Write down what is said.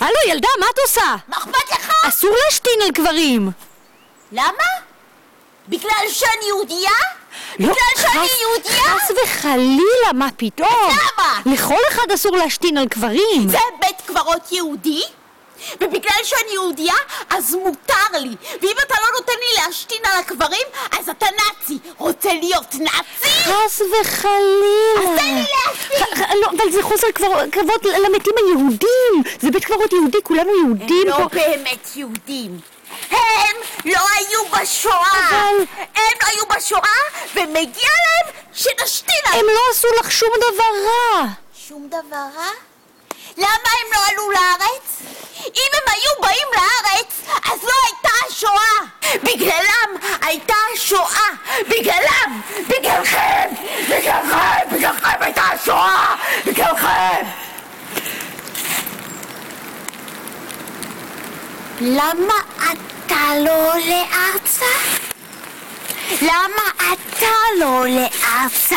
הלו, ילדה, מה את עושה? מה אכפת לך? אסור להשתין על קברים! למה? בגלל שאני יהודייה? לא, בגלל שאני חס- יהודייה? חס וחלילה, מה פתאום? למה? לכל אחד אסור להשתין על קברים! זה בית קברות יהודי? ובגלל שאני יהודייה, אז מותר לי. ואם אתה לא נותן לי להשתין על הקברים, אז אתה נאצי. רוצה להיות נאצי? חס וחלילה! אז תן לי להשתין! לא, אבל זה חוסר כבוד למתים היהודים! זה בית קברות יהודי, כולנו יהודים לא פה. באמת יהודים. הם לא היו בשואה! אבל- הם לא היו בשואה, ומגיע להם שנשתין על... הם לא עשו לך שום דבר רע! שום דבר רע? למה הם לא עלו לארץ? אם הם היו באים לארץ, אז לא הייתה השואה! בגללם הייתה השואה! בגללם! בגללכם! בגללכם! בגללכם הייתה השואה! בגללכם! למה אתה לא עולה ארצה? למה אתה לא עולה ארצה?